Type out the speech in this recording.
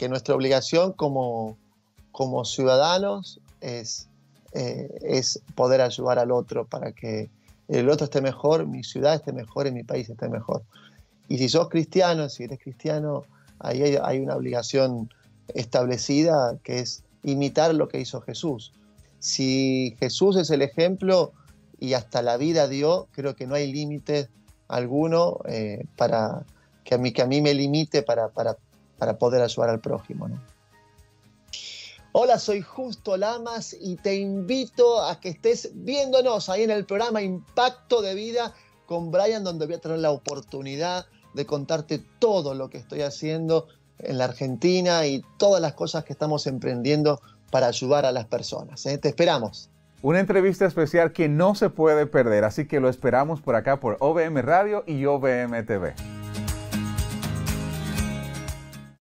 que nuestra obligación como, como ciudadanos es, eh, es poder ayudar al otro para que el otro esté mejor, mi ciudad esté mejor y mi país esté mejor. Y si sos cristiano, si eres cristiano, ahí hay, una obligación establecida que es imitar lo que hizo Jesús. Si Jesús es el ejemplo y hasta la vida dio, creo que no hay límite alguno eh, para que a, mí, que a mí me limite para, para, para poder ayudar al prójimo. ¿no? Hola, soy Justo Lamas y te invito a que estés viéndonos ahí en el programa Impacto de Vida con Brian, donde voy a tener la oportunidad de contarte todo lo que estoy haciendo en la Argentina y todas las cosas que estamos emprendiendo para ayudar a las personas. ¿eh? Te esperamos. Una entrevista especial que no se puede perder, así que lo esperamos por acá por OBM Radio y OBM TV.